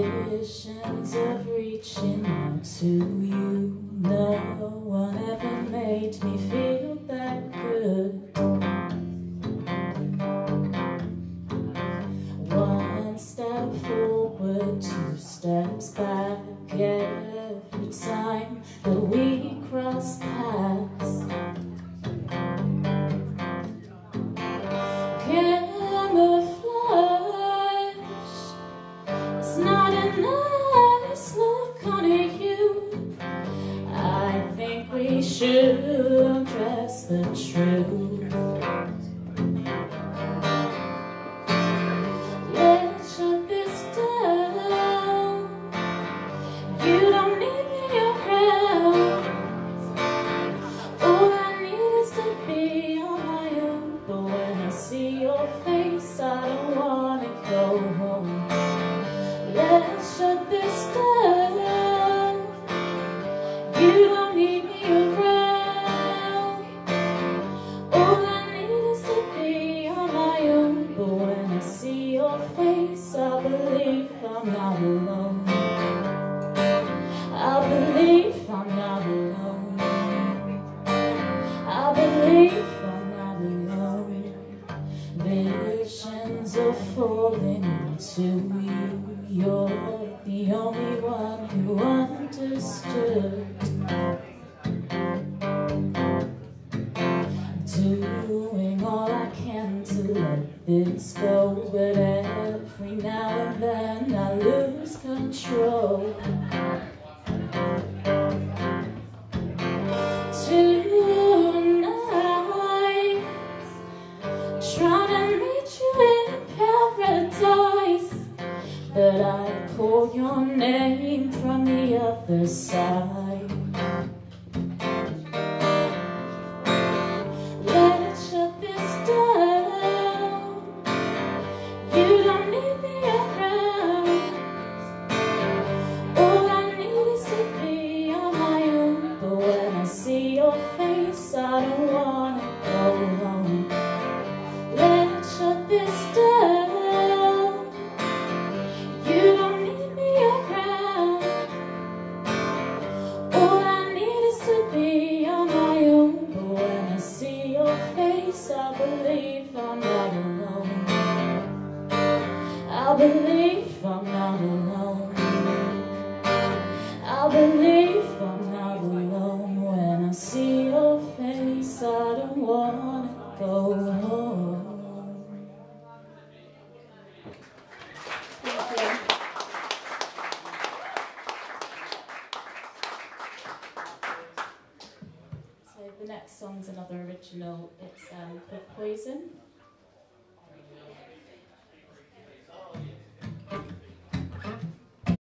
Visions of reaching out to you. No one ever made me feel that good. One step forward, two steps back. We should address the truth. All I need is to be on my own. But when I see your face, I believe I'm not alone. I believe I'm not alone. I believe I'm not alone. Visions are falling into you. You're the only one who understood. This go, but every now and then I lose control. Tonight, trying to meet you in paradise, but I call your name from the other side. I need is to be on my own, but when I see your face, I don't wanna go home. Let's shut this down. You don't need me a friend. All I need is to be on my own, but when I see your face, I believe I'm not alone. I believe I'm not alone. I believe I'm not alone. When I see your face, I don't wanna go home. So the next song's another original. It's um, called Poison.